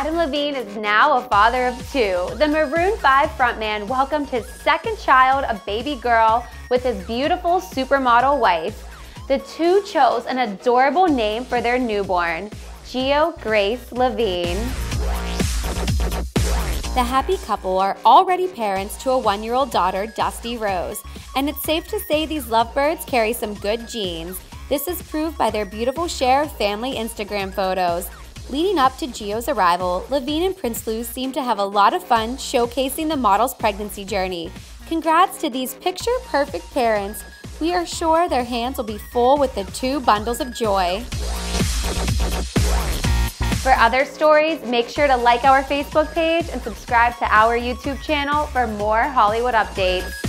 Adam Levine is now a father of two. The Maroon 5 frontman welcomed his second child, a baby girl, with his beautiful supermodel wife. The two chose an adorable name for their newborn, Gio Grace Levine. The happy couple are already parents to a one year old daughter, Dusty Rose, and it's safe to say these lovebirds carry some good genes. This is proved by their beautiful share of family Instagram photos. Leading up to Gio's arrival, Levine and Prinsloo seem to have a lot of fun showcasing the model's pregnancy journey. Congrats to these picture perfect parents. We are sure their hands will be full with the two bundles of joy. For other stories, make sure to like our Facebook page and subscribe to our YouTube channel for more Hollywood updates.